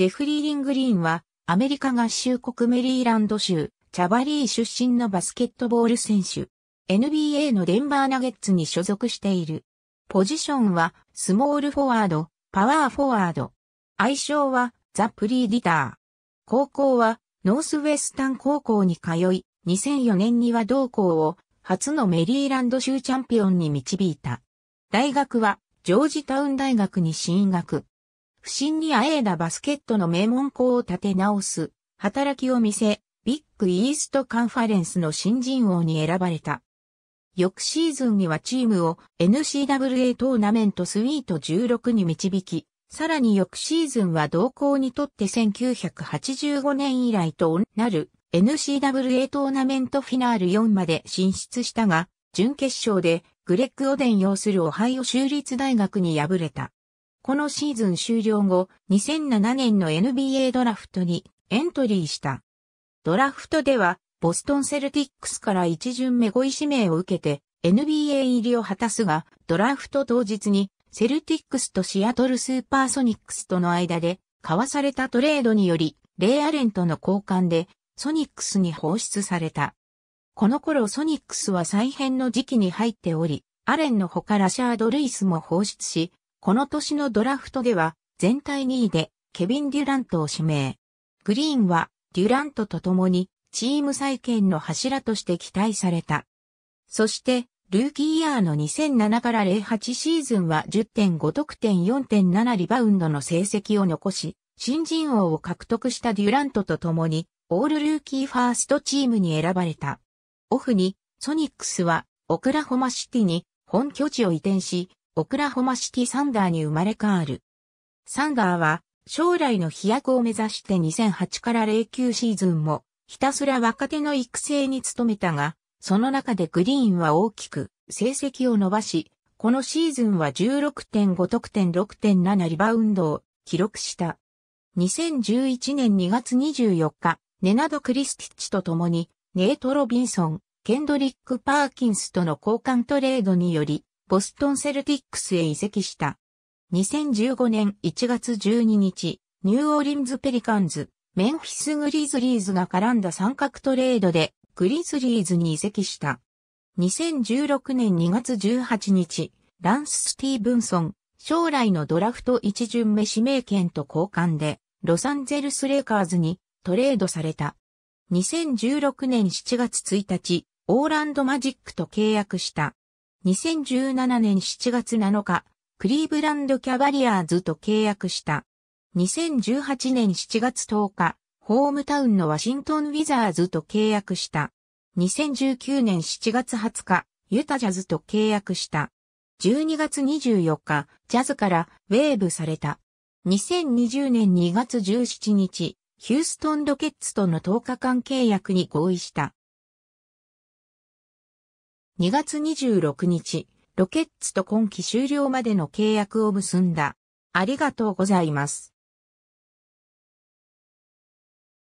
ジェフリー・リングリーンは、アメリカ合衆国メリーランド州、チャバリー出身のバスケットボール選手。NBA のデンバーナゲッツに所属している。ポジションは、スモールフォワード、パワーフォワード。愛称は、ザ・プリーディター。高校は、ノースウェスタン高校に通い、2004年には同校を、初のメリーランド州チャンピオンに導いた。大学は、ジョージタウン大学に進学。不審にあえいだバスケットの名門校を立て直す、働きを見せ、ビッグイーストカンファレンスの新人王に選ばれた。翌シーズンにはチームを NCAA トーナメントスイート16に導き、さらに翌シーズンは同校にとって1985年以来となる NCAA トーナメントフィナール4まで進出したが、準決勝でグレッグ・オデン要するオハイオ州立大学に敗れた。このシーズン終了後、2007年の NBA ドラフトにエントリーした。ドラフトでは、ボストンセルティックスから一巡目5位指名を受けて NBA 入りを果たすが、ドラフト当日にセルティックスとシアトルスーパーソニックスとの間で交わされたトレードにより、レイアレンとの交換でソニックスに放出された。この頃ソニックスは再編の時期に入っており、アレンの他ラシャード・ルイスも放出し、この年のドラフトでは全体2位でケビン・デュラントを指名。グリーンはデュラントと共にチーム再建の柱として期待された。そしてルーキーイヤーの2007から08シーズンは10.5得点4.7リバウンドの成績を残し、新人王を獲得したデュラントと共に、オールルーキーファーストチームに選ばれた。オフに、ソニックスは、オクラホマシティに本拠地を移転し、オクラホマシティサンダーに生まれ変わる。サンダーは、将来の飛躍を目指して2008から09シーズンも、ひたすら若手の育成に努めたが、その中でグリーンは大きく成績を伸ばし、このシーズンは16.5得点6.7リバウンドを記録した。2011年2月24日、ネナド・クリスティッチと共に、ネート・ロビンソン、ケンドリック・パーキンスとの交換トレードにより、ボストン・セルティックスへ移籍した。2015年1月12日、ニューオーリンズ・ペリカンズ、メンフィス・グリズリーズが絡んだ三角トレードでグリズリーズに移籍した。2016年2月18日、ランス・スティーブンソン、将来のドラフト1巡目指名権と交換で、ロサンゼルス・レイカーズにトレードされた。2016年7月1日、オーランド・マジックと契約した。2017年7月7日、クリーブランド・キャバリアーズと契約した。2018年7月10日、ホームタウンのワシントンウィザーズと契約した。2019年7月20日、ユタジャズと契約した。12月24日、ジャズからウェーブされた。2020年2月17日、ヒューストンロケッツとの10日間契約に合意した。2月26日、ロケッツと今季終了までの契約を結んだ。ありがとうございます。